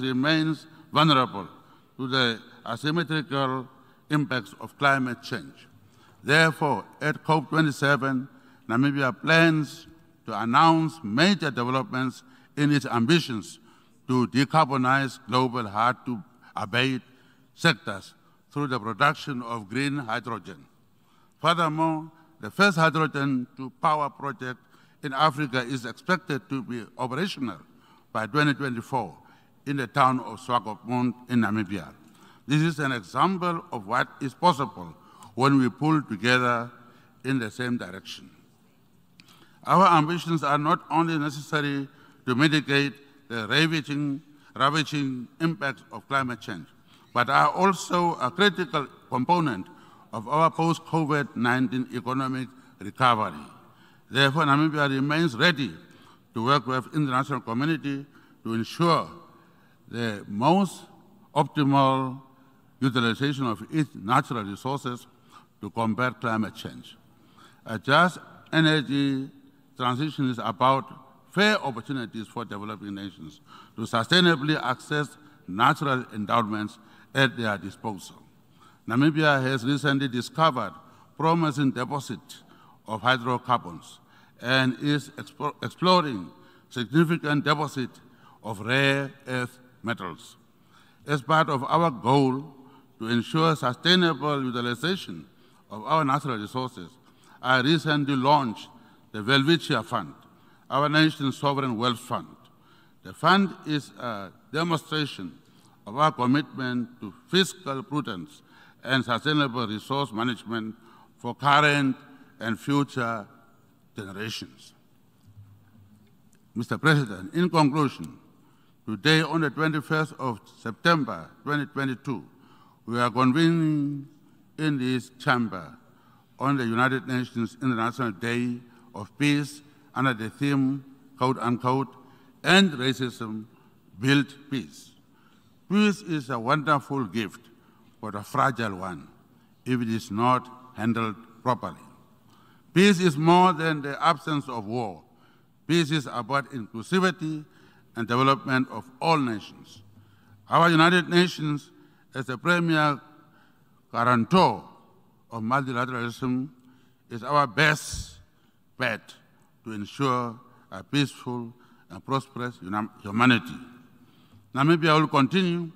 remains vulnerable to the asymmetrical impacts of climate change. Therefore, at COP27, Namibia plans to announce major developments in its ambitions to decarbonize global hard-to-abate sectors through the production of green hydrogen. Furthermore, the first hydrogen-to-power project in Africa is expected to be operational by 2024 in the town of Swakopmund in Namibia. This is an example of what is possible when we pull together in the same direction. Our ambitions are not only necessary to mitigate the ravaging, ravaging impacts of climate change, but are also a critical component of our post-COVID-19 economic recovery. Therefore, Namibia remains ready to work with the international community to ensure the most optimal utilization of its natural resources to combat climate change. A just energy transition is about fair opportunities for developing nations to sustainably access natural endowments at their disposal. Namibia has recently discovered promising deposits of hydrocarbons and is exploring significant deposits of rare earth metals. As part of our goal to ensure sustainable utilization of our natural resources, I recently launched the Welwitschia Fund, our nation's sovereign wealth fund. The fund is a demonstration of our commitment to fiscal prudence and sustainable resource management for current and future generations. Mr. President, in conclusion, today on the 21st of September 2022, we are convening in this chamber on the United Nations International Day of Peace under the theme, quote unquote, End Racism, Build Peace. Peace is a wonderful gift, but a fragile one if it is not handled properly. Peace is more than the absence of war. Peace is about inclusivity and development of all nations. Our United Nations, as the premier guarantor of multilateralism, is our best bet to ensure a peaceful and prosperous humanity. Namibia will continue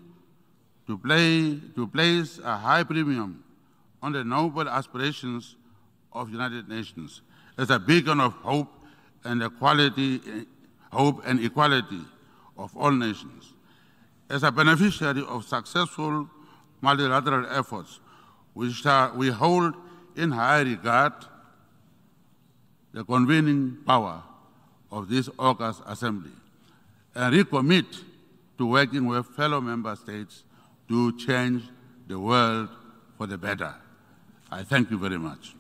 to, play, to place a high premium on the noble aspirations of United Nations as a beacon of hope and equality, eh, hope and equality of all nations. As a beneficiary of successful multilateral efforts, we, hold in high regard the convening power of this August Assembly and recommit to working with fellow member states to change the world for the better. I thank you very much.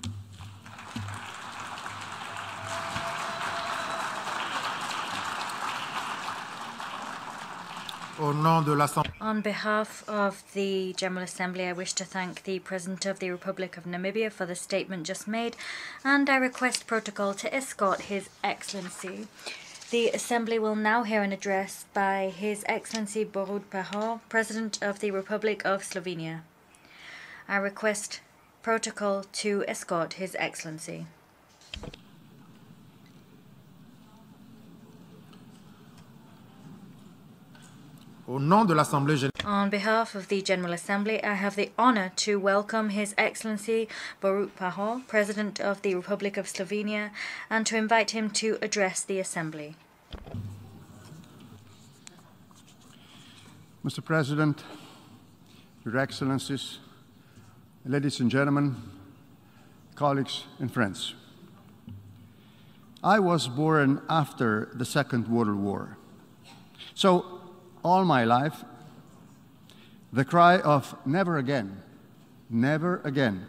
On behalf of the General Assembly, I wish to thank the President of the Republic of Namibia for the statement just made, and I request protocol to escort His Excellency. The Assembly will now hear an address by His Excellency Borut Pahor, President of the Republic of Slovenia. I request protocol to escort His Excellency. On behalf of the General Assembly, I have the honor to welcome His Excellency Borut Pahor, President of the Republic of Slovenia, and to invite him to address the Assembly. Mr. President, Your Excellencies, ladies and gentlemen, colleagues and friends. I was born after the Second World War. So all my life, the cry of never again, never again,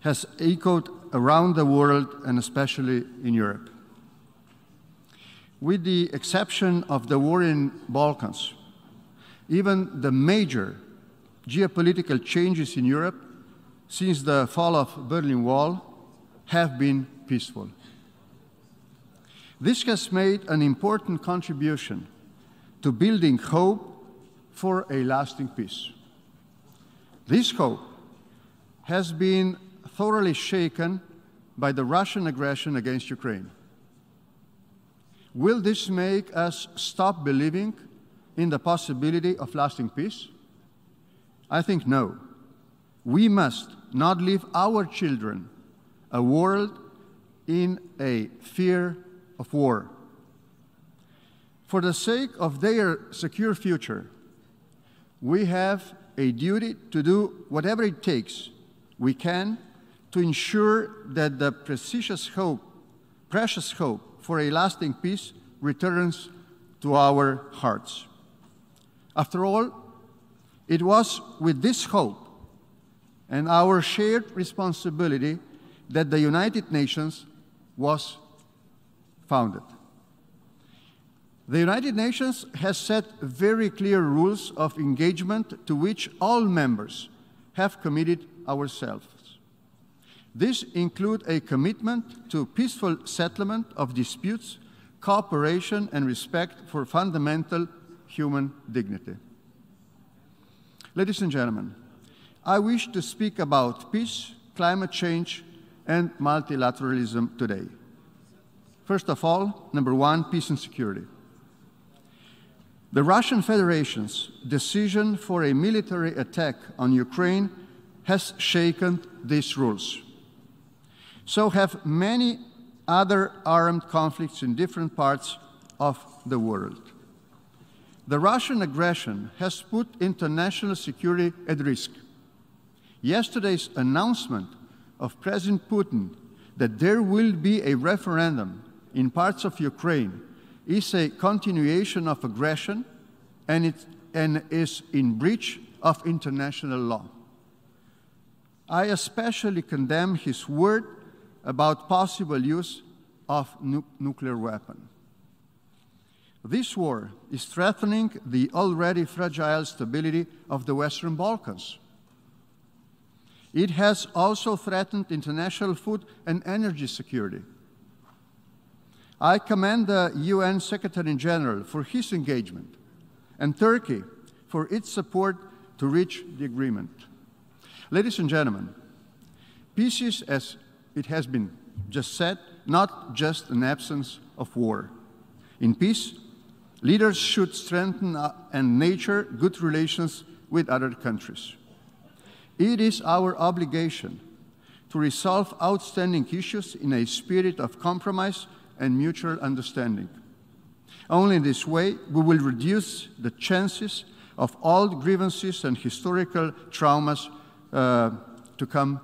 has echoed around the world and especially in Europe. With the exception of the war in Balkans, even the major geopolitical changes in Europe since the fall of Berlin Wall have been peaceful. This has made an important contribution to building hope for a lasting peace. This hope has been thoroughly shaken by the Russian aggression against Ukraine. Will this make us stop believing in the possibility of lasting peace? I think no. We must not leave our children a world in a fear of war. For the sake of their secure future, we have a duty to do whatever it takes we can to ensure that the precious hope, precious hope for a lasting peace returns to our hearts. After all, it was with this hope and our shared responsibility that the United Nations was founded. The United Nations has set very clear rules of engagement to which all members have committed ourselves. These include a commitment to peaceful settlement of disputes, cooperation, and respect for fundamental human dignity. Ladies and gentlemen, I wish to speak about peace, climate change, and multilateralism today. First of all, number one, peace and security. The Russian Federation's decision for a military attack on Ukraine has shaken these rules. So have many other armed conflicts in different parts of the world. The Russian aggression has put international security at risk. Yesterday's announcement of President Putin that there will be a referendum in parts of Ukraine is a continuation of aggression and, it, and is in breach of international law. I especially condemn his word about possible use of nu nuclear weapon. This war is threatening the already fragile stability of the Western Balkans. It has also threatened international food and energy security. I commend the UN Secretary General for his engagement and Turkey for its support to reach the agreement. Ladies and gentlemen, peace is, as it has been just said, not just an absence of war. In peace, leaders should strengthen uh, and nurture good relations with other countries. It is our obligation to resolve outstanding issues in a spirit of compromise and mutual understanding. Only in this way we will reduce the chances of old grievances and historical traumas uh, to come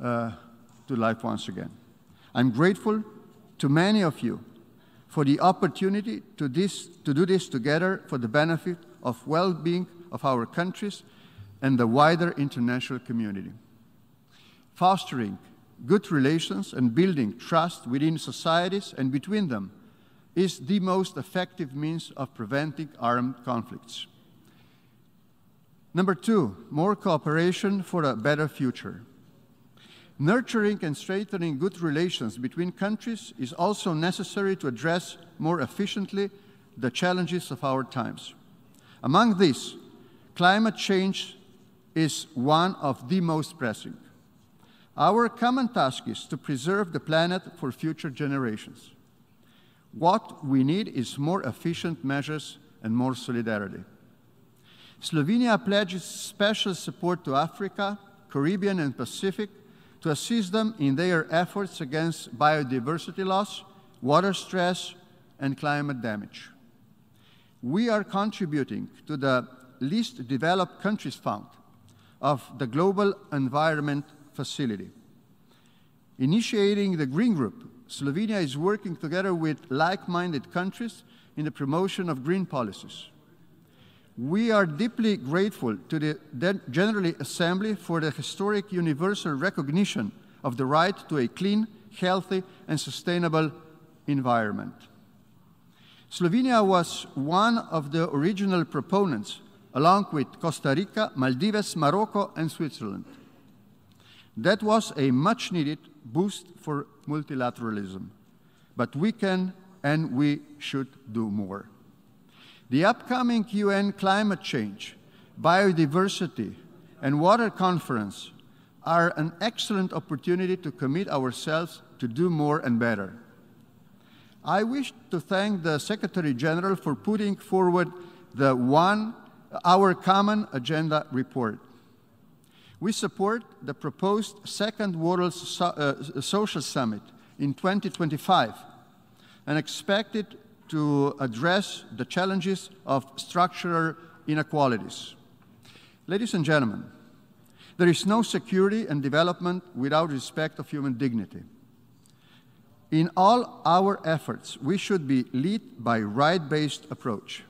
uh, to life once again. I'm grateful to many of you for the opportunity to, this, to do this together for the benefit of well-being of our countries and the wider international community. Fostering good relations and building trust within societies and between them is the most effective means of preventing armed conflicts. Number two, more cooperation for a better future. Nurturing and strengthening good relations between countries is also necessary to address more efficiently the challenges of our times. Among these, climate change is one of the most pressing. Our common task is to preserve the planet for future generations. What we need is more efficient measures and more solidarity. Slovenia pledges special support to Africa, Caribbean, and Pacific to assist them in their efforts against biodiversity loss, water stress, and climate damage. We are contributing to the least developed countries fund of the Global Environment Facility. Initiating the Green Group, Slovenia is working together with like-minded countries in the promotion of green policies. We are deeply grateful to the General Assembly for the historic universal recognition of the right to a clean, healthy, and sustainable environment. Slovenia was one of the original proponents, along with Costa Rica, Maldives, Morocco, and Switzerland. That was a much needed boost for multilateralism, but we can and we should do more. The upcoming UN climate change, biodiversity, and water conference are an excellent opportunity to commit ourselves to do more and better. I wish to thank the Secretary General for putting forward the one, our common agenda report. We support the proposed second World so uh, Social Summit in 2025 and expect it to address the challenges of structural inequalities. Ladies and gentlemen, there is no security and development without respect of human dignity. In all our efforts, we should be led by right-based approach.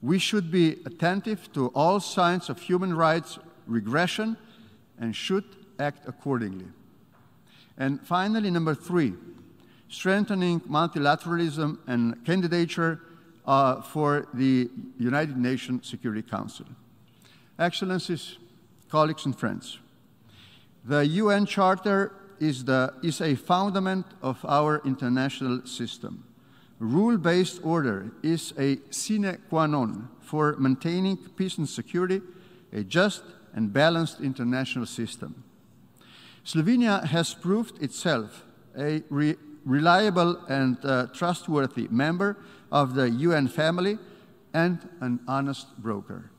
We should be attentive to all signs of human rights regression and should act accordingly. And finally, number three, strengthening multilateralism and candidature uh, for the United Nations Security Council. Excellencies, colleagues and friends, the UN Charter is, the, is a fundament of our international system. Rule-based order is a sine qua non for maintaining peace and security, a just and balanced international system. Slovenia has proved itself a re reliable and uh, trustworthy member of the UN family and an honest broker.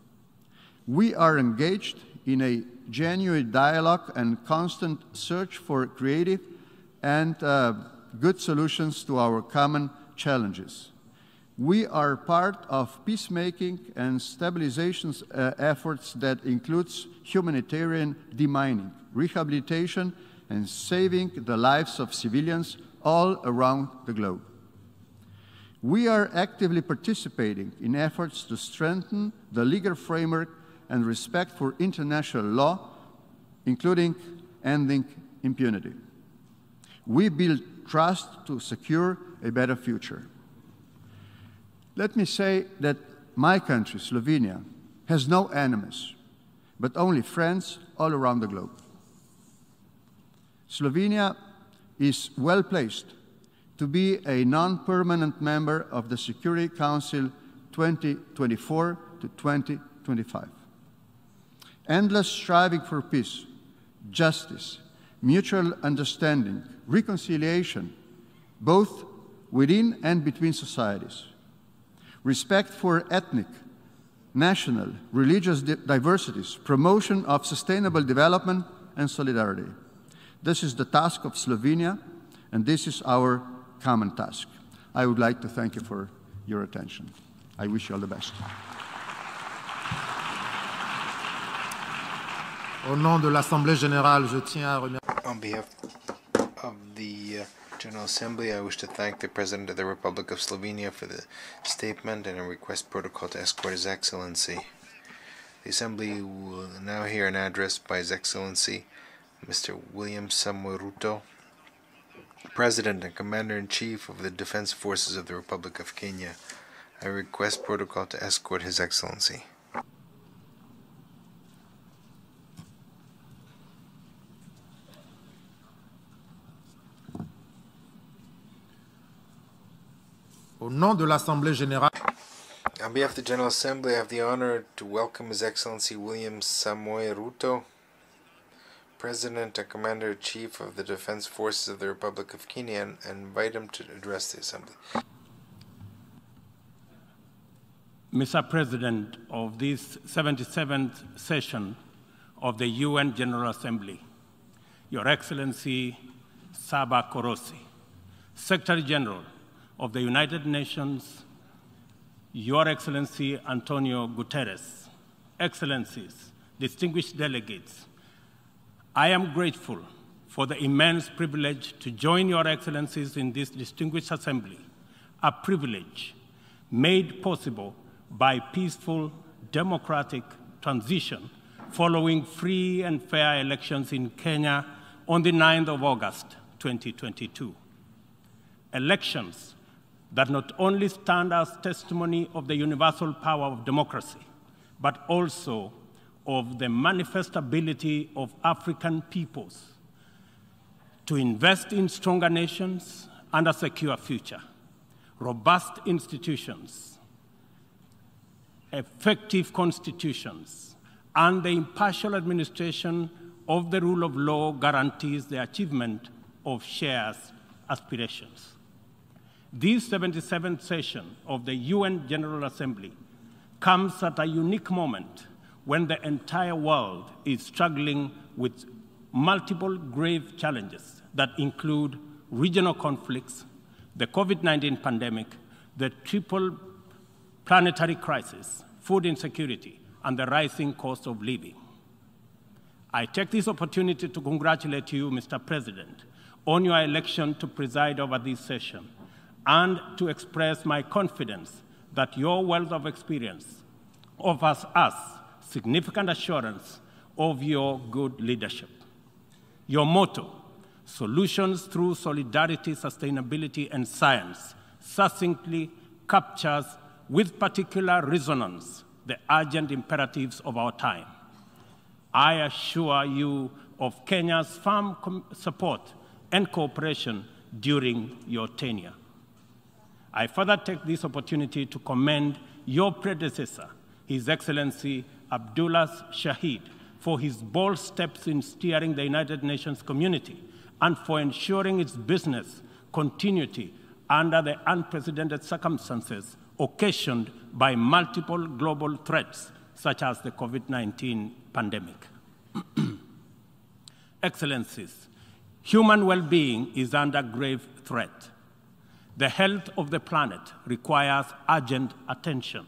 We are engaged in a genuine dialogue and constant search for creative and uh, good solutions to our common challenges. We are part of peacemaking and stabilization uh, efforts that includes humanitarian demining, rehabilitation, and saving the lives of civilians all around the globe. We are actively participating in efforts to strengthen the legal framework and respect for international law, including ending impunity. We build trust to secure a better future. Let me say that my country, Slovenia, has no enemies, but only friends all around the globe. Slovenia is well placed to be a non-permanent member of the Security Council 2024 to 2025 endless striving for peace, justice, mutual understanding, reconciliation, both within and between societies, respect for ethnic, national, religious diversities, promotion of sustainable development and solidarity. This is the task of Slovenia, and this is our common task. I would like to thank you for your attention. I wish you all the best. Au nom de l'Assemblée générale, je tiens à remercier. On behalf of the uh, General Assembly, I wish to thank the President of the Republic of Slovenia for the statement and a request protocol to escort His Excellency. The Assembly will now hear an address by His Excellency Mr. William Samoei Ruto, President and Commander-in-Chief of the Defense Forces of the Republic of Kenya. I request protocol to escort His Excellency. Au nom de l'Assemblée générale, On behalf of the General Assembly, I have the honor to welcome His Excellency William Samoei Ruto, President and Commander-in-Chief of the Defense Forces of the Republic of Kenya, and invite him to address the Assembly. Mr. President of this 77th session of the UN General Assembly, Your Excellency Saba Korosi, Secretary General of the United Nations, Your Excellency Antonio Guterres, Excellencies, distinguished delegates, I am grateful for the immense privilege to join Your Excellencies in this distinguished assembly, a privilege made possible by peaceful democratic transition following free and fair elections in Kenya on the 9th of August 2022. Elections that not only stand as testimony of the universal power of democracy, but also of the manifest ability of African peoples to invest in stronger nations and a secure future, robust institutions, effective constitutions, and the impartial administration of the rule of law guarantees the achievement of shared aspirations. This 77th session of the UN General Assembly comes at a unique moment when the entire world is struggling with multiple grave challenges that include regional conflicts, the COVID 19 pandemic, the triple planetary crisis, food insecurity, and the rising cost of living. I take this opportunity to congratulate you, Mr. President, on your election to preside over this session and to express my confidence that your wealth of experience offers us significant assurance of your good leadership. Your motto, Solutions Through Solidarity, Sustainability, and Science, succinctly captures with particular resonance the urgent imperatives of our time. I assure you of Kenya's firm support and cooperation during your tenure. I further take this opportunity to commend your predecessor, His Excellency Abdullah Shahid, for his bold steps in steering the United Nations community and for ensuring its business continuity under the unprecedented circumstances occasioned by multiple global threats such as the COVID 19 pandemic. Excellencies, human well being is under grave threat. The health of the planet requires urgent attention.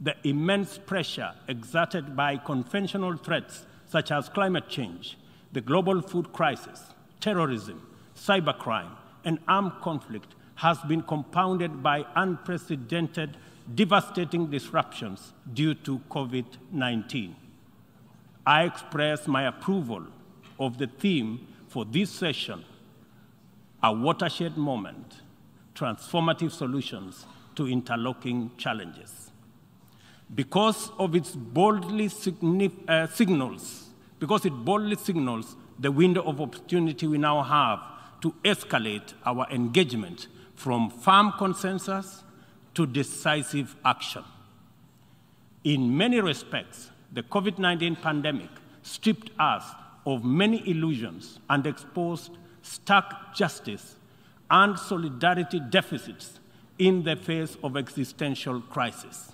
The immense pressure exerted by conventional threats such as climate change, the global food crisis, terrorism, cybercrime, and armed conflict has been compounded by unprecedented, devastating disruptions due to COVID 19. I express my approval of the theme for this session a watershed moment transformative solutions to interlocking challenges. Because of its boldly uh, signals, because it boldly signals the window of opportunity we now have to escalate our engagement from firm consensus to decisive action. In many respects, the COVID 19 pandemic stripped us of many illusions and exposed stark justice and solidarity deficits in the face of existential crisis.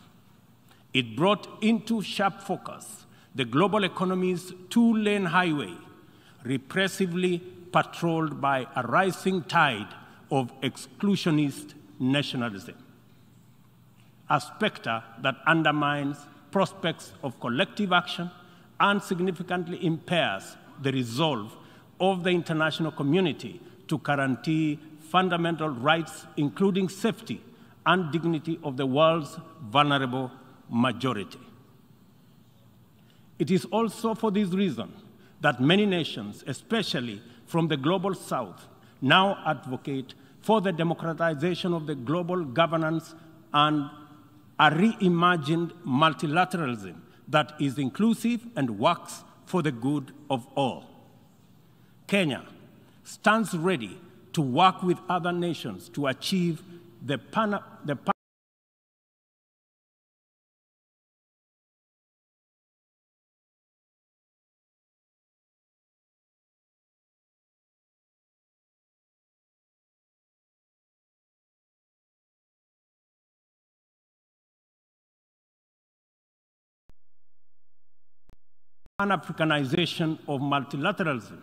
It brought into sharp focus the global economy's two lane highway, repressively patrolled by a rising tide of exclusionist nationalism, a specter that undermines prospects of collective action and significantly impairs the resolve of the international community to guarantee fundamental rights, including safety and dignity of the world's vulnerable majority. It is also for this reason that many nations, especially from the global south, now advocate for the democratization of the global governance and a reimagined multilateralism that is inclusive and works for the good of all. Kenya stands ready to work with other nations to achieve the, pan, the pan Pan-Africanization of multilateralism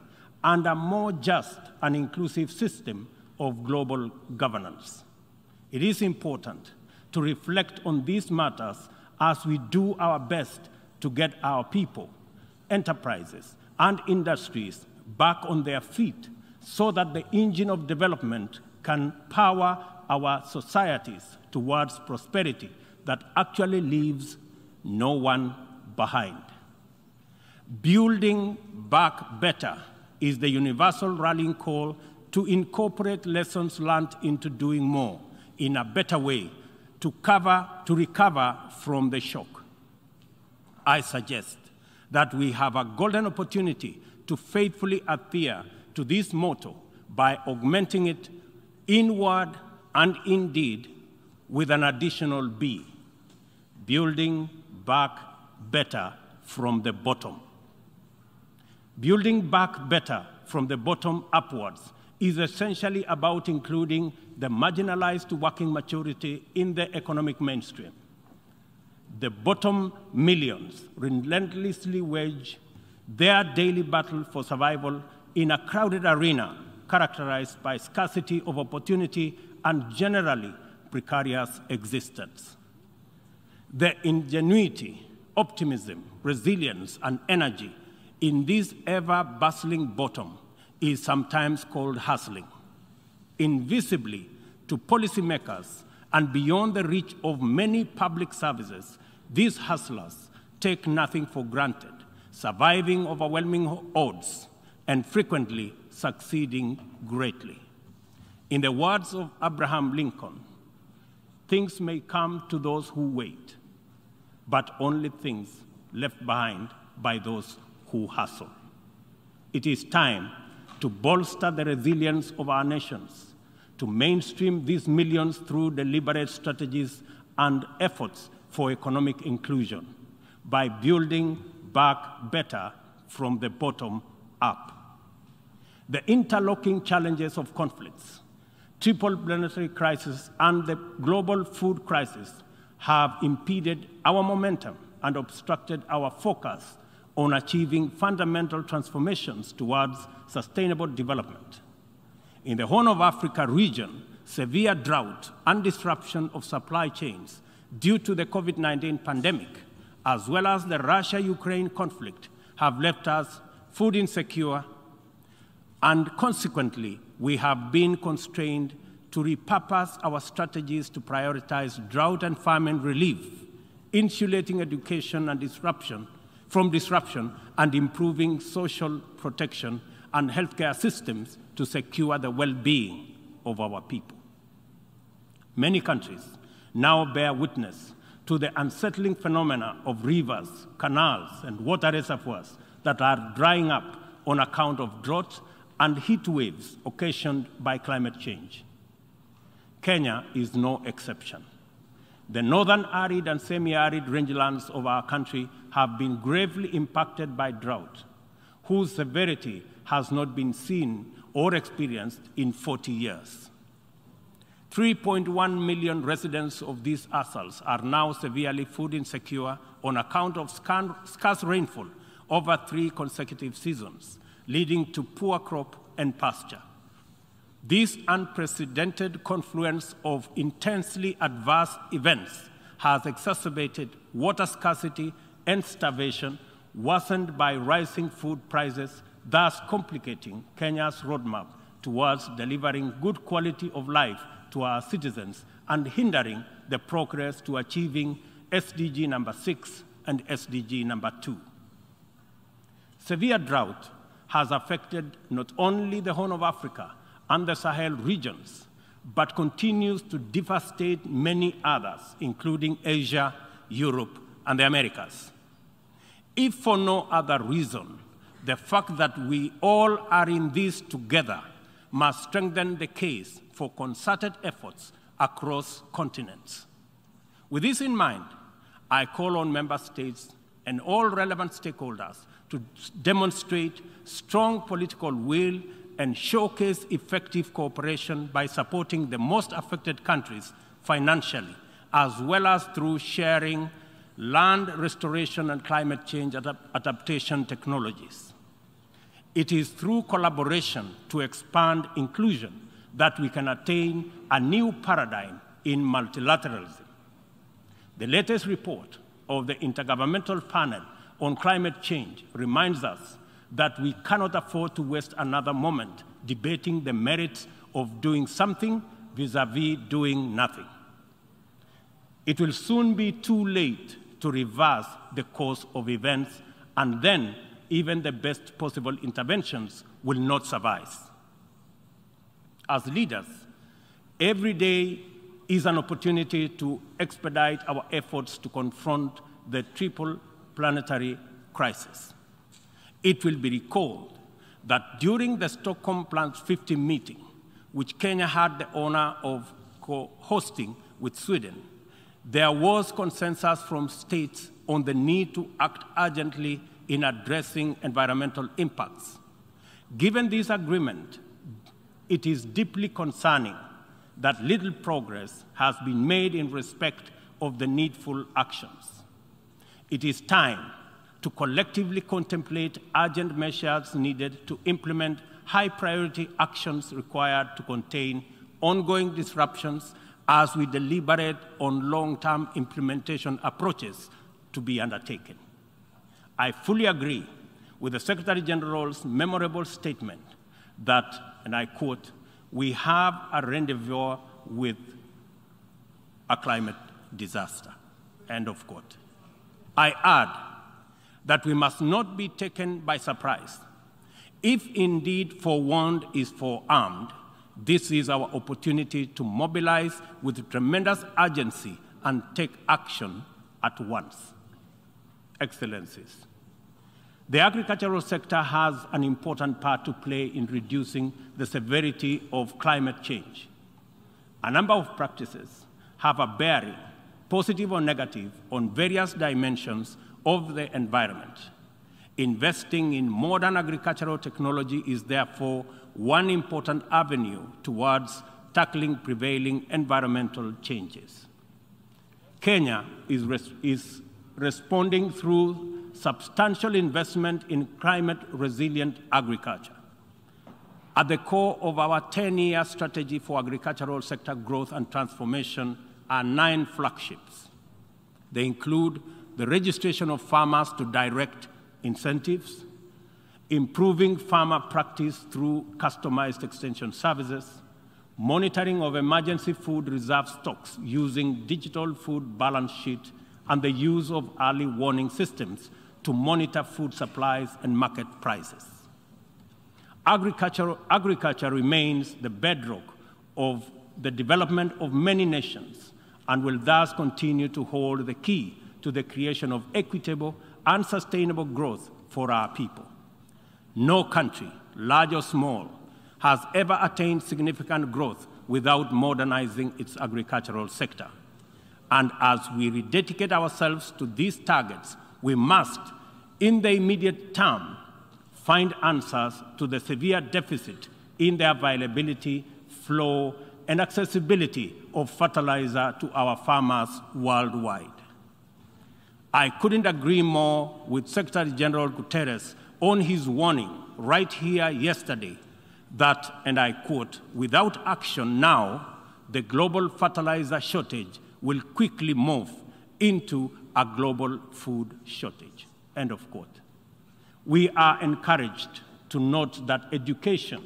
and a more just and inclusive system of global governance. It is important to reflect on these matters as we do our best to get our people, enterprises, and industries back on their feet so that the engine of development can power our societies towards prosperity that actually leaves no one behind. Building back better is the universal rallying call to incorporate lessons learned into doing more in a better way to cover to recover from the shock. I suggest that we have a golden opportunity to faithfully adhere to this motto by augmenting it inward and indeed with an additional B. building back better from the bottom. Building back better from the bottom upwards is essentially about including the marginalized working maturity in the economic mainstream. The bottom millions relentlessly wage their daily battle for survival in a crowded arena characterized by scarcity of opportunity and generally precarious existence. The ingenuity, optimism, resilience, and energy in this ever bustling bottom is sometimes called hustling. Invisibly to policymakers and beyond the reach of many public services, these hustlers take nothing for granted, surviving overwhelming odds and frequently succeeding greatly. In the words of Abraham Lincoln, things may come to those who wait, but only things left behind by those who hustle. It is time to bolster the resilience of our nations, to mainstream these millions through deliberate strategies and efforts for economic inclusion by building back better from the bottom up. The interlocking challenges of conflicts, triple planetary crisis, and the global food crisis have impeded our momentum and obstructed our focus on achieving fundamental transformations towards sustainable development. In the Horn of Africa region, severe drought and disruption of supply chains due to the COVID 19 pandemic, as well as the Russia Ukraine conflict, have left us food insecure, and consequently, we have been constrained to repurpose our strategies to prioritize drought and famine relief, insulating education and disruption from disruption, and improving social protection and healthcare systems to secure the well being of our people. Many countries now bear witness to the unsettling phenomena of rivers, canals, and water reservoirs that are drying up on account of drought and heat waves occasioned by climate change. Kenya is no exception. The northern arid and semi arid rangelands of our country have been gravely impacted by drought, whose severity has not been seen or experienced in 40 years. 3.1 million residents of these atolls are now severely food insecure on account of scarce rainfall over three consecutive seasons, leading to poor crop and pasture. This unprecedented confluence of intensely adverse events has exacerbated water scarcity and starvation, worsened by rising food prices, thus complicating Kenya's roadmap towards delivering good quality of life to our citizens and hindering the progress to achieving SDG number six and SDG number two. Severe drought has affected not only the Horn of Africa, and the Sahel regions, but continues to devastate many others, including Asia, Europe, and the Americas. If for no other reason, the fact that we all are in this together must strengthen the case for concerted efforts across continents. With this in mind, I call on member states and all relevant stakeholders to demonstrate strong political will and showcase effective cooperation by supporting the most affected countries financially, as well as through sharing land restoration and climate change adaptation technologies. It is through collaboration to expand inclusion that we can attain a new paradigm in multilateralism. The latest report of the Intergovernmental Panel on Climate Change reminds us that we cannot afford to waste another moment debating the merits of doing something vis-a-vis doing nothing. It will soon be too late to reverse the course of events, and then even the best possible interventions will not suffice. As leaders, every day is an opportunity to expedite our efforts to confront the triple planetary crisis. It will be recalled that during the Stockholm Plus 50 meeting, which Kenya had the honor of co hosting with Sweden, there was consensus from states on the need to act urgently in addressing environmental impacts. Given this agreement, it is deeply concerning that little progress has been made in respect of the needful actions. It is time to collectively contemplate urgent measures needed to implement high priority actions required to contain ongoing disruptions as we deliberate on long term implementation approaches to be undertaken. I fully agree with the Secretary General's memorable statement that, and I quote, we have a rendezvous with a climate disaster, end of quote. I add that we must not be taken by surprise. If indeed forewarned is forearmed, this is our opportunity to mobilize with tremendous urgency and take action at once. Excellencies, the agricultural sector has an important part to play in reducing the severity of climate change. A number of practices have a bearing, positive or negative, on various dimensions of the environment. Investing in modern agricultural technology is therefore one important avenue towards tackling prevailing environmental changes. Kenya is, res is responding through substantial investment in climate resilient agriculture. At the core of our 10 year strategy for agricultural sector growth and transformation are nine flagships. They include the registration of farmers to direct incentives, improving farmer practice through customized extension services, monitoring of emergency food reserve stocks using digital food balance sheet, and the use of early warning systems to monitor food supplies and market prices. Agriculture, agriculture remains the bedrock of the development of many nations and will thus continue to hold the key to the creation of equitable and sustainable growth for our people. No country, large or small, has ever attained significant growth without modernizing its agricultural sector. And as we rededicate ourselves to these targets, we must in the immediate term, find answers to the severe deficit in the availability, flow, and accessibility of fertilizer to our farmers worldwide. I couldn't agree more with Secretary General Guterres on his warning right here yesterday that, and I quote, without action now, the global fertilizer shortage will quickly move into a global food shortage. End of quote. We are encouraged to note that education,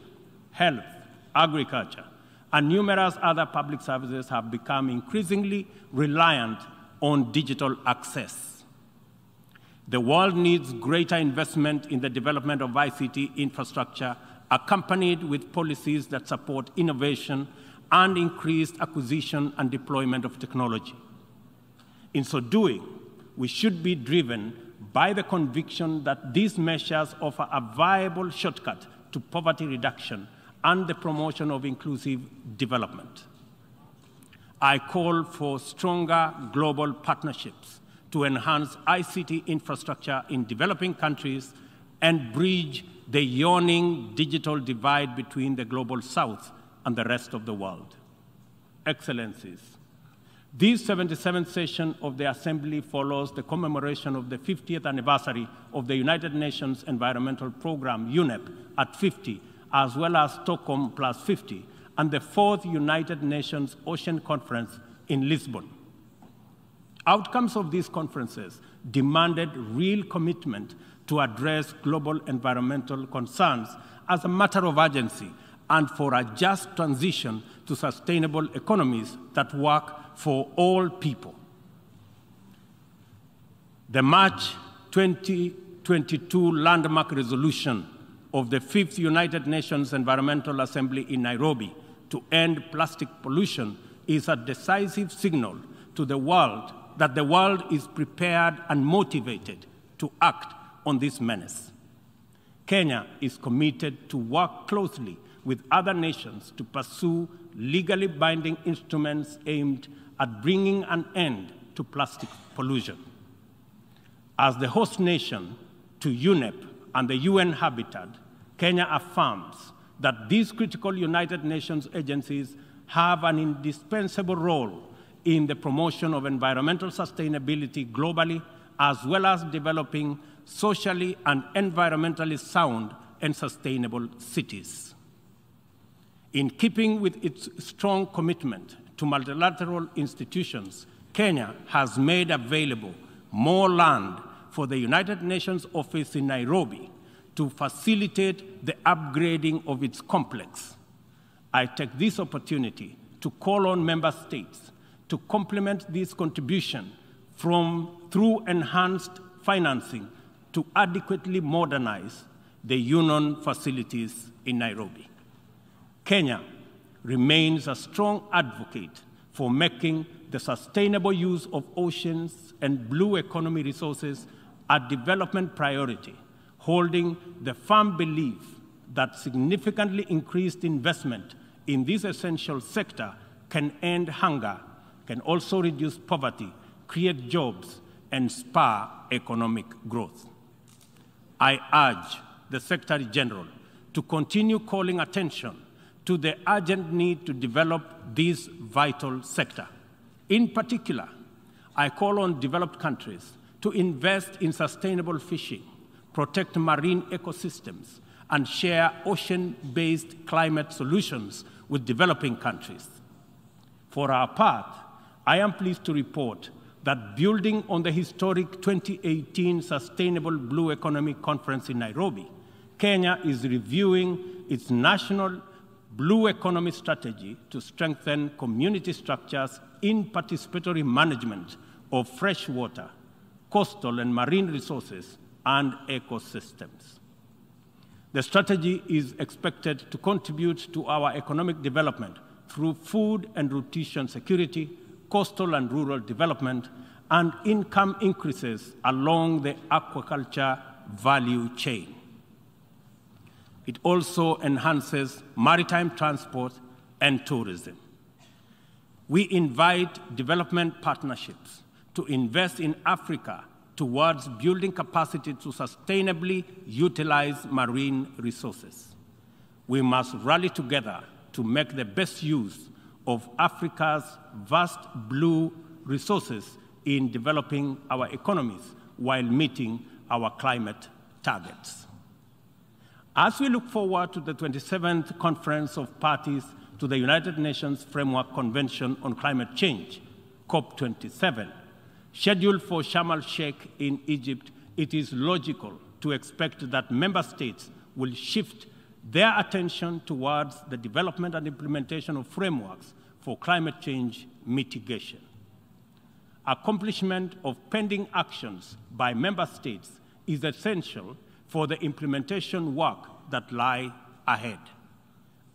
health, agriculture, and numerous other public services have become increasingly reliant on digital access. The world needs greater investment in the development of ICT infrastructure, accompanied with policies that support innovation and increased acquisition and deployment of technology. In so doing, we should be driven by the conviction that these measures offer a viable shortcut to poverty reduction and the promotion of inclusive development. I call for stronger global partnerships to enhance ICT infrastructure in developing countries and bridge the yawning digital divide between the global south and the rest of the world. Excellencies, this 77th session of the Assembly follows the commemoration of the 50th anniversary of the United Nations Environmental Programme, UNEP, at 50, as well as Stockholm plus 50, and the fourth United Nations Ocean Conference in Lisbon. Outcomes of these conferences demanded real commitment to address global environmental concerns as a matter of urgency and for a just transition to sustainable economies that work for all people. The March 2022 landmark resolution of the Fifth United Nations Environmental Assembly in Nairobi to end plastic pollution is a decisive signal to the world that the world is prepared and motivated to act on this menace. Kenya is committed to work closely with other nations to pursue legally binding instruments aimed at bringing an end to plastic pollution. As the host nation to UNEP and the UN Habitat, Kenya affirms that these critical United Nations agencies have an indispensable role in the promotion of environmental sustainability globally, as well as developing socially and environmentally sound and sustainable cities. In keeping with its strong commitment to multilateral institutions, Kenya has made available more land for the United Nations office in Nairobi to facilitate the upgrading of its complex. I take this opportunity to call on member states to complement this contribution from, through enhanced financing to adequately modernize the union facilities in Nairobi. Kenya remains a strong advocate for making the sustainable use of oceans and blue economy resources a development priority, holding the firm belief that significantly increased investment in this essential sector can end hunger, can also reduce poverty, create jobs, and spur economic growth. I urge the Secretary General to continue calling attention to the urgent need to develop this vital sector. In particular, I call on developed countries to invest in sustainable fishing, protect marine ecosystems, and share ocean based climate solutions with developing countries. For our part, I am pleased to report that building on the historic 2018 Sustainable Blue Economy Conference in Nairobi, Kenya is reviewing its national blue economy strategy to strengthen community structures in participatory management of fresh water, coastal and marine resources, and ecosystems. The strategy is expected to contribute to our economic development through food and nutrition security, coastal and rural development, and income increases along the aquaculture value chain. It also enhances maritime transport and tourism. We invite development partnerships to invest in Africa towards building capacity to sustainably utilize marine resources. We must rally together to make the best use of Africa's vast blue resources in developing our economies while meeting our climate targets. As we look forward to the 27th Conference of Parties to the United Nations Framework Convention on Climate Change, COP27, scheduled for Sharm el Sheikh in Egypt, it is logical to expect that member states will shift their attention towards the development and implementation of frameworks for climate change mitigation. Accomplishment of pending actions by member states is essential for the implementation work that lie ahead.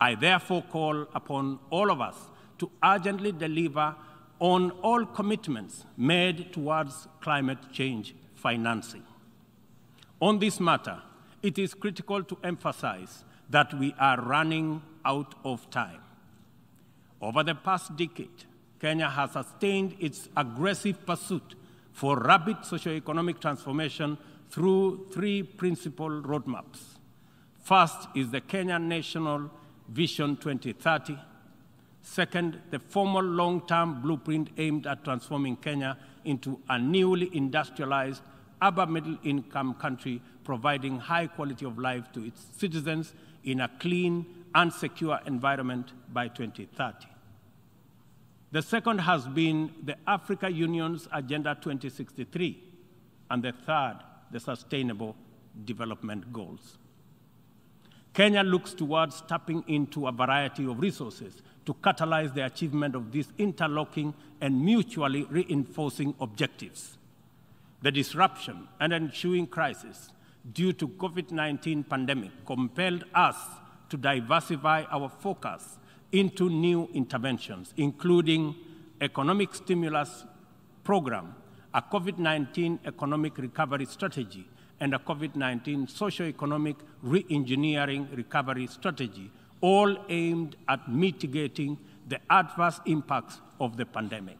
I therefore call upon all of us to urgently deliver on all commitments made towards climate change financing. On this matter, it is critical to emphasize that we are running out of time. Over the past decade, Kenya has sustained its aggressive pursuit for rapid socioeconomic transformation through three principal roadmaps. First is the Kenya National Vision 2030. Second, the formal long-term blueprint aimed at transforming Kenya into a newly industrialized, upper middle income country, providing high quality of life to its citizens in a clean and secure environment by 2030. The second has been the Africa Union's Agenda 2063, and the third, the Sustainable Development Goals. Kenya looks towards tapping into a variety of resources to catalyze the achievement of these interlocking and mutually reinforcing objectives. The disruption and ensuing crisis due to COVID-19 pandemic compelled us to diversify our focus into new interventions, including economic stimulus program, a COVID-19 economic recovery strategy, and a COVID-19 socio-economic re-engineering recovery strategy, all aimed at mitigating the adverse impacts of the pandemic.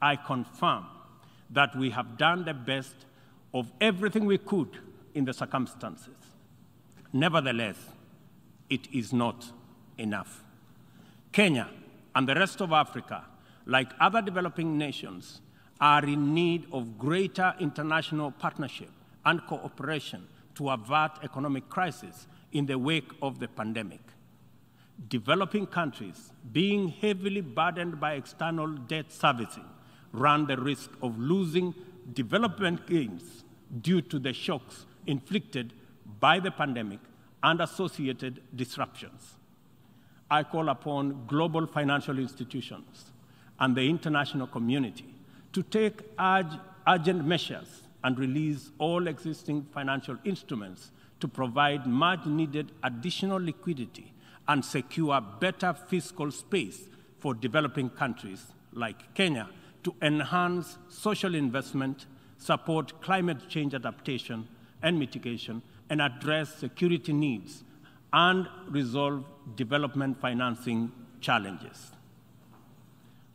I confirm that we have done the best of everything we could in the circumstances. Nevertheless, it is not enough. Kenya and the rest of Africa, like other developing nations, are in need of greater international partnership and cooperation to avert economic crisis in the wake of the pandemic. Developing countries, being heavily burdened by external debt servicing, run the risk of losing development gains due to the shocks inflicted by the pandemic and associated disruptions. I call upon global financial institutions and the international community to take urgent measures and release all existing financial instruments to provide much needed additional liquidity and secure better fiscal space for developing countries like Kenya to enhance social investment, support climate change adaptation and mitigation, and address security needs and resolve development financing challenges.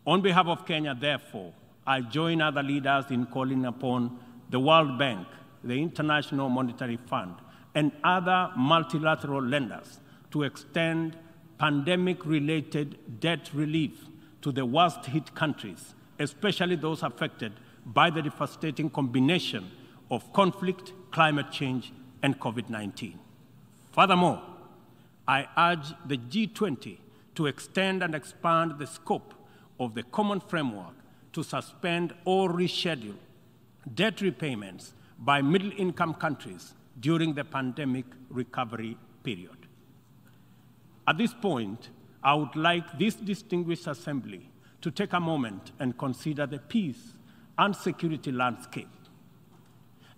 On behalf of Kenya, therefore, I join other leaders in calling upon the World Bank, the International Monetary Fund, and other multilateral lenders to extend pandemic related debt relief to the worst hit countries, especially those affected by the devastating combination of conflict, climate change, and COVID 19. Furthermore, I urge the G20 to extend and expand the scope of the common framework to suspend or reschedule debt repayments by middle income countries during the pandemic recovery period. At this point, I would like this distinguished assembly to take a moment and consider the peace and security landscape,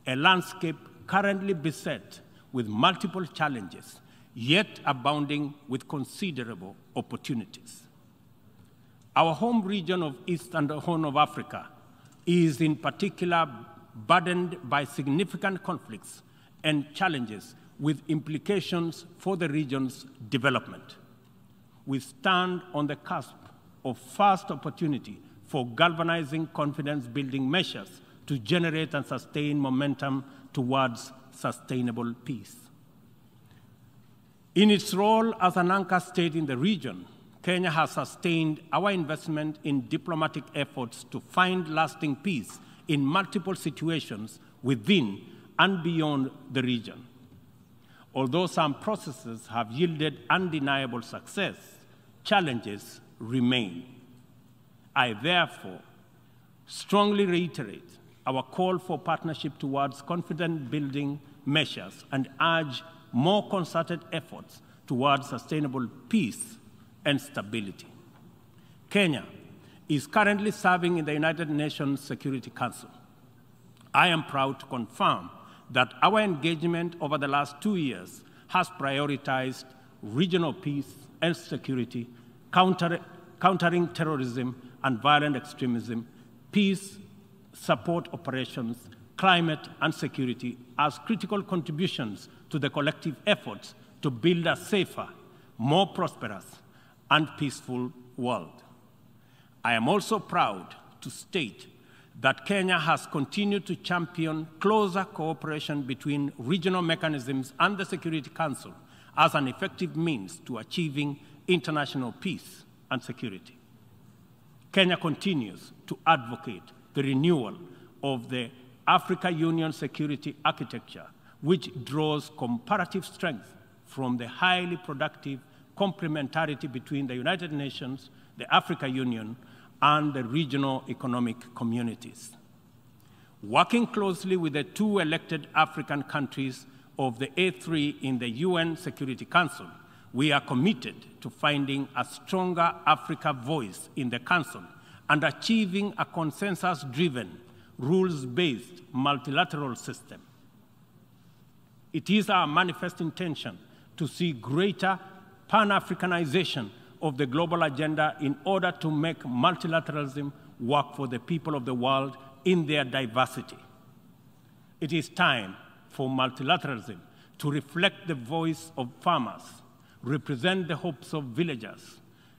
a landscape currently beset with multiple challenges, yet abounding with considerable opportunities. Our home region of East and Horn of Africa is in particular burdened by significant conflicts and challenges with implications for the region's development. We stand on the cusp of first opportunity for galvanizing confidence building measures to generate and sustain momentum towards sustainable peace. In its role as an anchor state in the region, Kenya has sustained our investment in diplomatic efforts to find lasting peace in multiple situations within and beyond the region. Although some processes have yielded undeniable success, challenges remain. I therefore strongly reiterate our call for partnership towards confidence building measures and urge more concerted efforts towards sustainable peace and stability. Kenya is currently serving in the United Nations Security Council. I am proud to confirm that our engagement over the last two years has prioritized regional peace and security, counter, countering terrorism and violent extremism, peace support operations, climate, and security as critical contributions to the collective efforts to build a safer, more prosperous, and peaceful world. I am also proud to state that Kenya has continued to champion closer cooperation between regional mechanisms and the Security Council as an effective means to achieving international peace and security. Kenya continues to advocate the renewal of the Africa Union security architecture, which draws comparative strength from the highly productive complementarity between the United Nations, the Africa Union, and the regional economic communities. Working closely with the two elected African countries of the A3 in the UN Security Council, we are committed to finding a stronger Africa voice in the Council and achieving a consensus driven, rules based multilateral system. It is our manifest intention to see greater Pan Africanization of the global agenda in order to make multilateralism work for the people of the world in their diversity. It is time for multilateralism to reflect the voice of farmers, represent the hopes of villagers,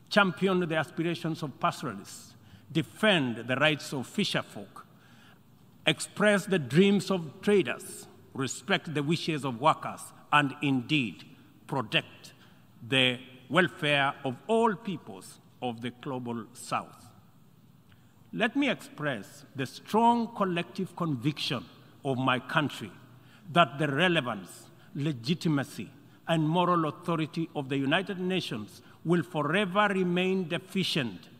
champion the aspirations of pastoralists, defend the rights of fisherfolk, express the dreams of traders, respect the wishes of workers, and indeed protect the welfare of all peoples of the global south. Let me express the strong collective conviction of my country that the relevance, legitimacy, and moral authority of the United Nations will forever remain deficient,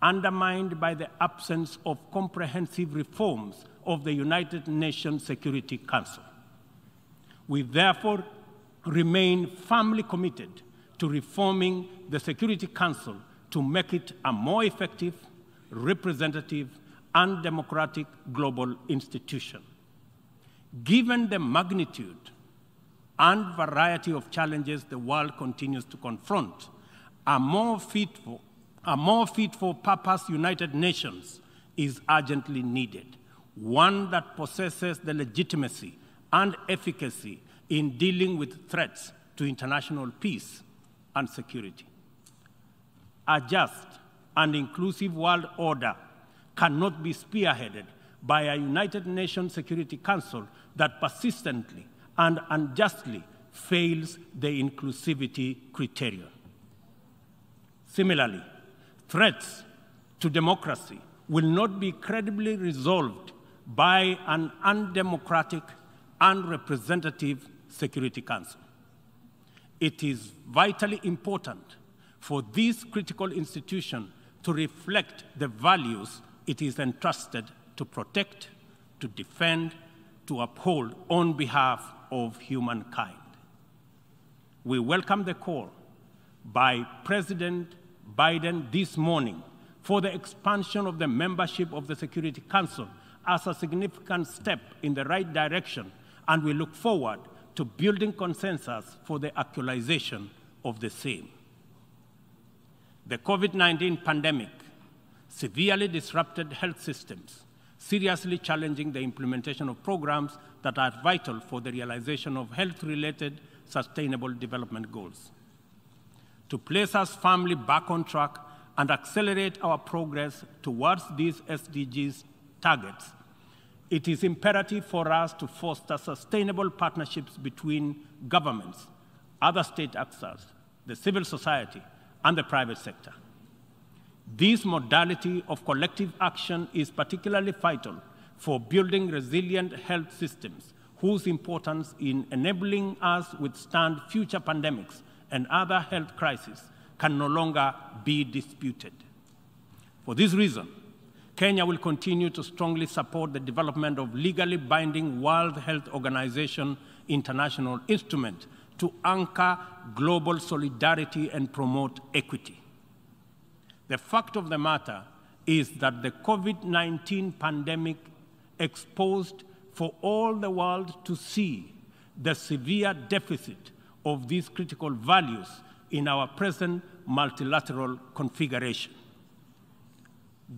undermined by the absence of comprehensive reforms of the United Nations Security Council. We therefore remain firmly committed to reforming the Security Council to make it a more effective, representative, and democratic global institution. Given the magnitude and variety of challenges the world continues to confront, a more fit for, a more fit for purpose United Nations is urgently needed, one that possesses the legitimacy and efficacy in dealing with threats to international peace and security. A just and inclusive world order cannot be spearheaded by a United Nations Security Council that persistently and unjustly fails the inclusivity criterion. Similarly, threats to democracy will not be credibly resolved by an undemocratic and representative Security Council. It is vitally important for this critical institution to reflect the values it is entrusted to protect, to defend, to uphold on behalf of humankind. We welcome the call by President Biden this morning for the expansion of the membership of the Security Council as a significant step in the right direction, and we look forward to building consensus for the actualization of the same. The COVID 19 pandemic severely disrupted health systems, seriously challenging the implementation of programs that are vital for the realization of health related sustainable development goals. To place us firmly back on track and accelerate our progress towards these SDGs targets, it is imperative for us to foster sustainable partnerships between governments, other state actors, the civil society, and the private sector. This modality of collective action is particularly vital for building resilient health systems whose importance in enabling us to withstand future pandemics and other health crises can no longer be disputed. For this reason, Kenya will continue to strongly support the development of legally binding World Health Organization international instrument to anchor global solidarity and promote equity. The fact of the matter is that the COVID 19 pandemic exposed for all the world to see the severe deficit of these critical values in our present multilateral configuration.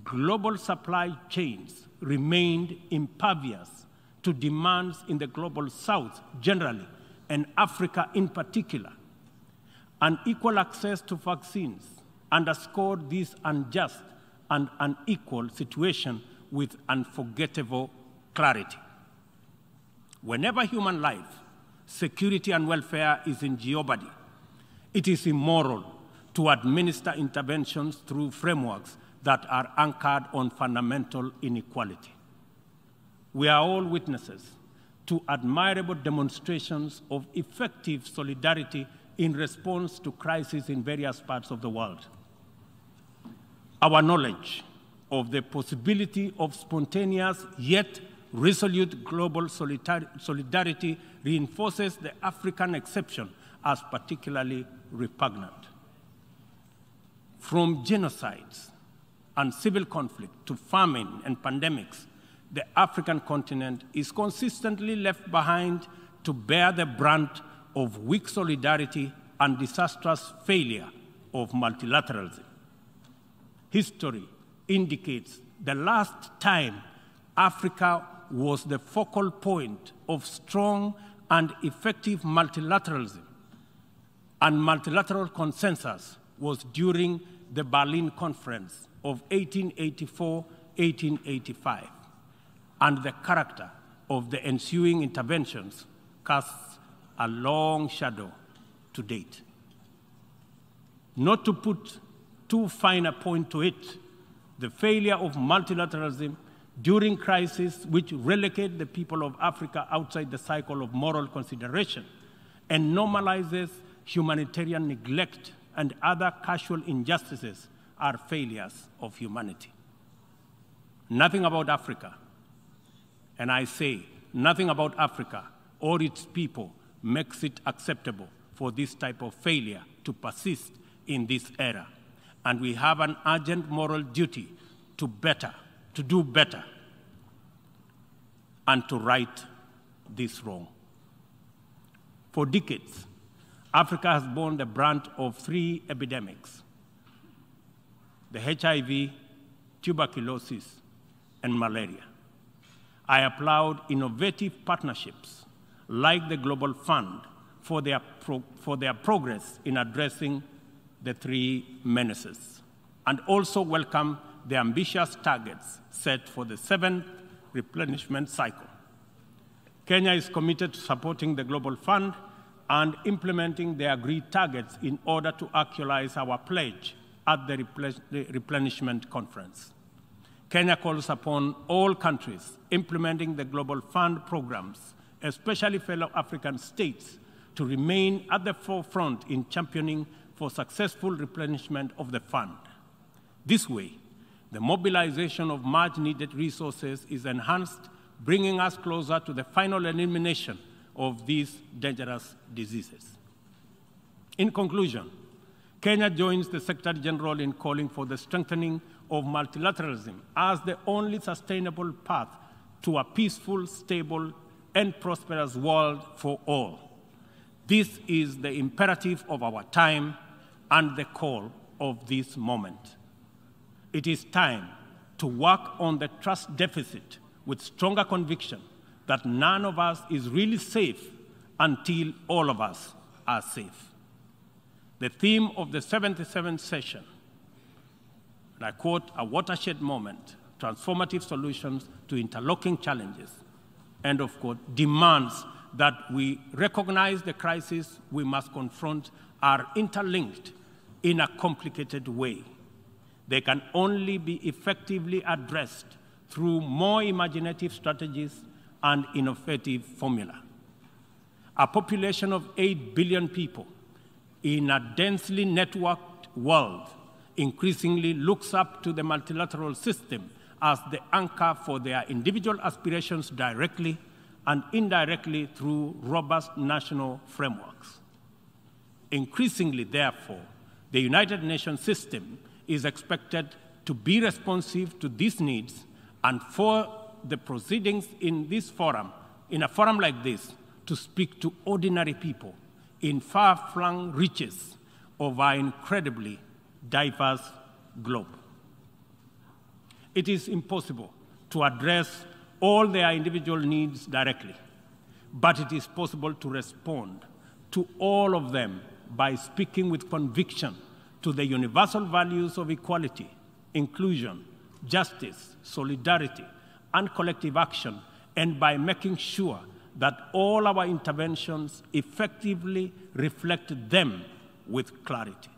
Global supply chains remained impervious to demands in the global south generally and Africa in particular. Unequal access to vaccines underscored this unjust and unequal situation with unforgettable clarity. Whenever human life, security, and welfare is in jeopardy, it is immoral to administer interventions through frameworks that are anchored on fundamental inequality. We are all witnesses to admirable demonstrations of effective solidarity in response to crises in various parts of the world. Our knowledge of the possibility of spontaneous yet resolute global solidarity reinforces the African exception as particularly repugnant. From genocides and civil conflict to famine and pandemics, the African continent is consistently left behind to bear the brunt of weak solidarity and disastrous failure of multilateralism. History indicates the last time Africa was the focal point of strong and effective multilateralism and multilateral consensus was during the Berlin Conference of 1884-1885 and the character of the ensuing interventions casts a long shadow to date. Not to put too fine a point to it, the failure of multilateralism during crisis which relegate the people of Africa outside the cycle of moral consideration and normalizes humanitarian neglect and other casual injustices are failures of humanity. Nothing about Africa, and I say nothing about Africa or its people makes it acceptable for this type of failure to persist in this era. And we have an urgent moral duty to better, to do better, and to right this wrong. For decades, Africa has borne the brunt of three epidemics the HIV, tuberculosis, and malaria. I applaud innovative partnerships like the Global Fund for their, for their progress in addressing the three menaces, and also welcome the ambitious targets set for the seventh replenishment cycle. Kenya is committed to supporting the Global Fund and implementing the agreed targets in order to actualize our pledge at the replenishment conference. Kenya calls upon all countries implementing the Global Fund programs, especially fellow African states, to remain at the forefront in championing for successful replenishment of the fund. This way, the mobilization of much needed resources is enhanced, bringing us closer to the final elimination of these dangerous diseases. In conclusion, Kenya joins the Secretary General in calling for the strengthening of multilateralism as the only sustainable path to a peaceful, stable, and prosperous world for all. This is the imperative of our time and the call of this moment. It is time to work on the trust deficit with stronger conviction that none of us is really safe until all of us are safe. The theme of the 77th session, and I quote, a watershed moment, transformative solutions to interlocking challenges, end of quote, demands that we recognize the crises we must confront are interlinked in a complicated way. They can only be effectively addressed through more imaginative strategies and innovative formula. A population of 8 billion people in a densely networked world increasingly looks up to the multilateral system as the anchor for their individual aspirations directly and indirectly through robust national frameworks. Increasingly, therefore, the United Nations system is expected to be responsive to these needs and for the proceedings in this forum, in a forum like this, to speak to ordinary people in far-flung reaches of our incredibly diverse globe. It is impossible to address all their individual needs directly, but it is possible to respond to all of them by speaking with conviction to the universal values of equality, inclusion, justice, solidarity, and collective action, and by making sure that all our interventions effectively reflect them with clarity.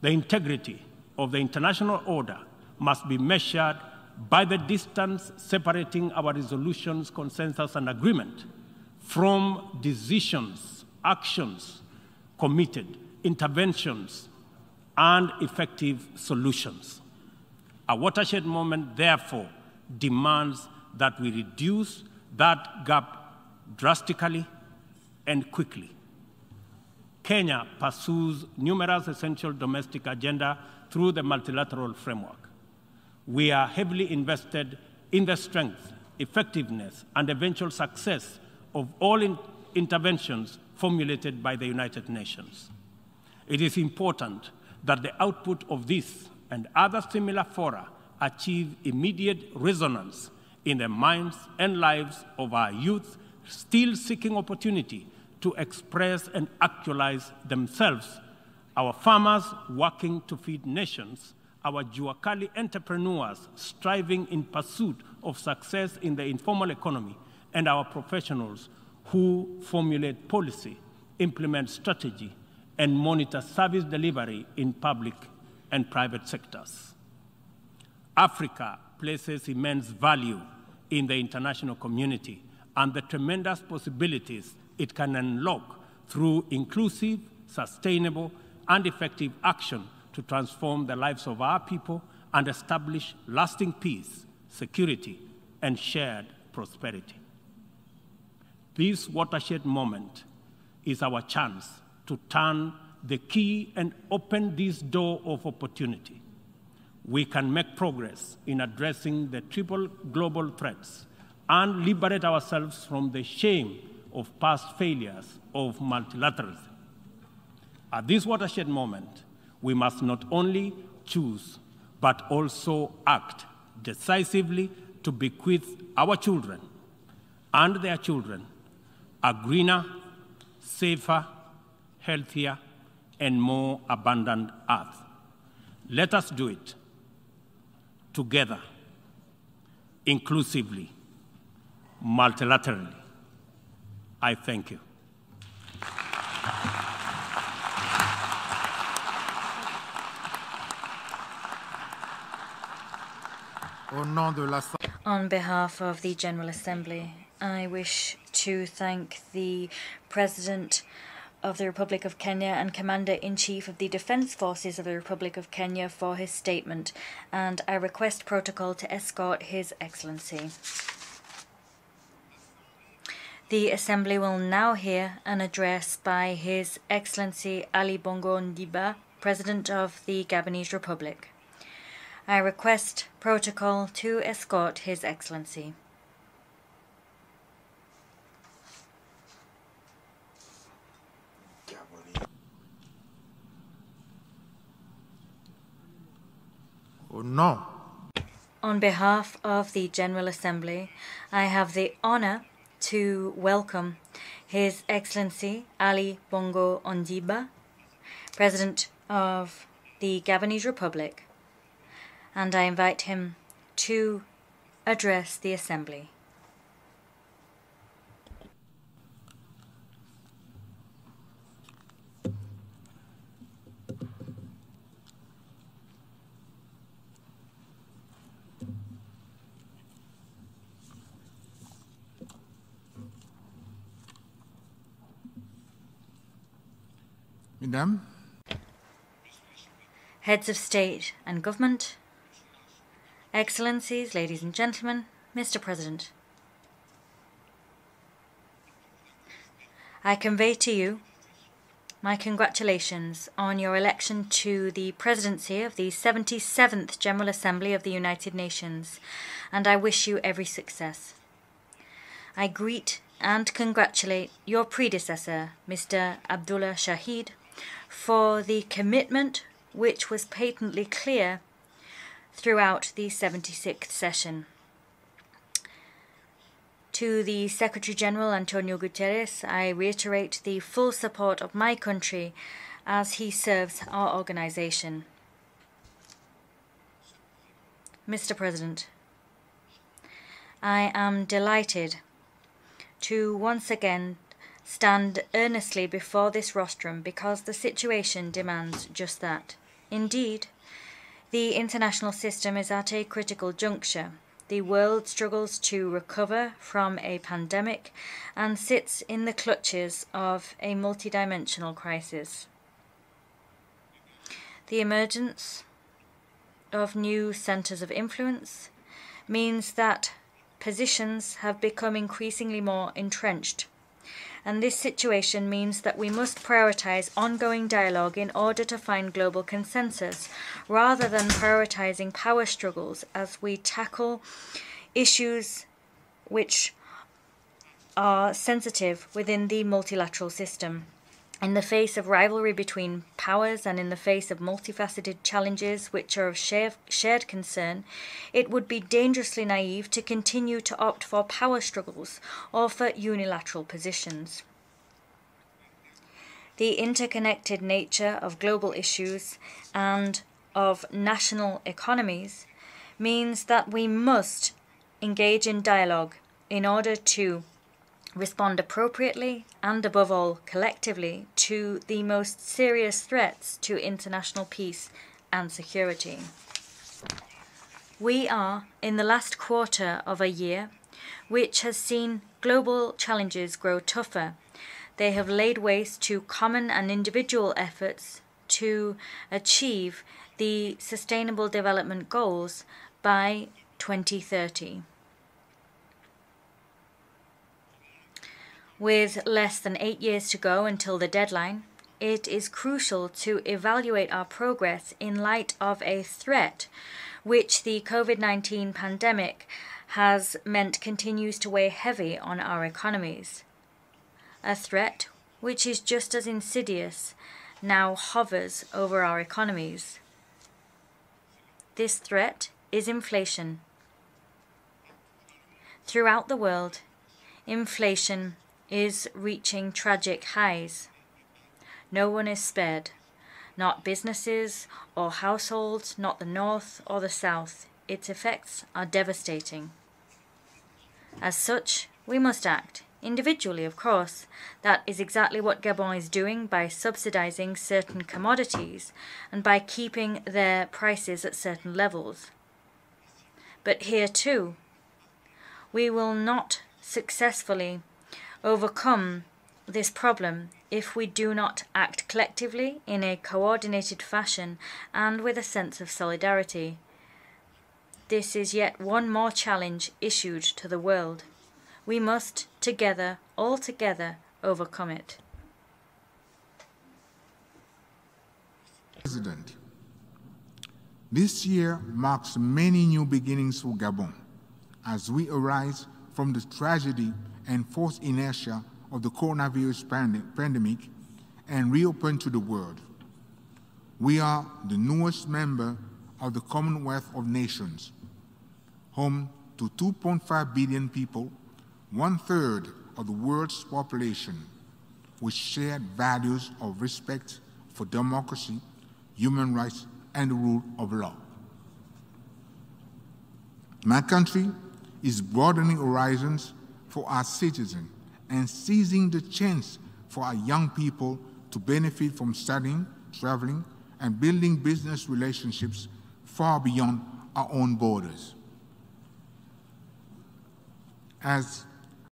The integrity of the international order must be measured by the distance separating our resolutions, consensus, and agreement from decisions, actions committed, interventions, and effective solutions. A watershed moment, therefore, demands that we reduce that gap drastically and quickly. Kenya pursues numerous essential domestic agenda through the multilateral framework. We are heavily invested in the strength, effectiveness, and eventual success of all in interventions formulated by the United Nations. It is important that the output of this and other similar fora achieve immediate resonance in the minds and lives of our youth still seeking opportunity to express and actualize themselves, our farmers working to feed nations, our Juakali entrepreneurs striving in pursuit of success in the informal economy, and our professionals who formulate policy, implement strategy, and monitor service delivery in public and private sectors. Africa places immense value in the international community and the tremendous possibilities it can unlock through inclusive, sustainable, and effective action to transform the lives of our people and establish lasting peace, security, and shared prosperity. This watershed moment is our chance to turn the key and open this door of opportunity. We can make progress in addressing the triple global threats and liberate ourselves from the shame of past failures of multilateralism. At this watershed moment, we must not only choose, but also act decisively to bequeath our children and their children a greener, safer, healthier, and more abundant earth. Let us do it together, inclusively, multilaterally. I thank you. Au nom de la On behalf of the General Assembly, I wish to thank the President of the Republic of Kenya and Commander in Chief of the Defense Forces of the Republic of Kenya for his statement, and I request protocol to escort His Excellency. The Assembly will now hear an address by His Excellency Ali Bongo Ondimba, President of the Gabonese Republic. I request protocol to escort His Excellency. Au nom On behalf of the General Assembly, I have the honor to welcome His Excellency Ali Bongo Ondimba, President of the Gabonese Republic, and I invite him to address the Assembly. Mesdames, Heads of State and Government, Excellencies, ladies and gentlemen, Mr. President. I convey to you my congratulations on your election to the presidency of the 77th General Assembly of the United Nations, and I wish you every success. I greet and congratulate your predecessor, Mr. Abdullah Shahid, for the commitment which was patently clear throughout the 76th session. To the Secretary General Antonio Guterres, I reiterate the full support of my country as he serves our organization. Mr. President, I am delighted to once again stand earnestly before this rostrum because the situation demands just that. Indeed, the international system is at a critical juncture. The world struggles to recover from a pandemic and sits in the clutches of a multidimensional crisis. The emergence of new centers of influence means that positions have become increasingly more entrenched and this situation means that we must prioritize ongoing dialogue in order to find global consensus, rather than prioritizing power struggles as we tackle issues which are sensitive within the multilateral system. In the face of rivalry between powers and in the face of multifaceted challenges which are of share, shared concern, it would be dangerously naive to continue to opt for power struggles or for unilateral positions. The interconnected nature of global issues and of national economies means that we must engage in dialogue in order to respond appropriately and, above all, collectively to the most serious threats to international peace and security. We are in the last quarter of a year which has seen global challenges grow tougher. They have laid waste to common and individual efforts to achieve the Sustainable Development Goals by 2030. With less than eight years to go until the deadline, it is crucial to evaluate our progress in light of a threat which the COVID 19 pandemic has meant continues to weigh heavy on our economies. A threat which is just as insidious now hovers over our economies. This threat is inflation. Throughout the world, inflation is reaching tragic highs. No one is spared, not businesses or households, not the North or the South. Its effects are devastating. As such, we must act, individually of course. That is exactly what Gabon is doing by subsidizing certain commodities and by keeping their prices at certain levels. But here too, we will not successfully overcome this problem if we do not act collectively in a coordinated fashion and with a sense of solidarity. This is yet one more challenge issued to the world. We must, together, all together, overcome it. President, this year marks many new beginnings for Gabon as we arise from the tragedy and forced inertia of the coronavirus pandemic and reopen to the world. We are the newest member of the Commonwealth of Nations, home to 2.5 billion people, one third of the world's population, with shared values of respect for democracy, human rights, and the rule of law. My country is broadening horizons for our citizens and seizing the chance for our young people to benefit from studying, traveling, and building business relationships far beyond our own borders. As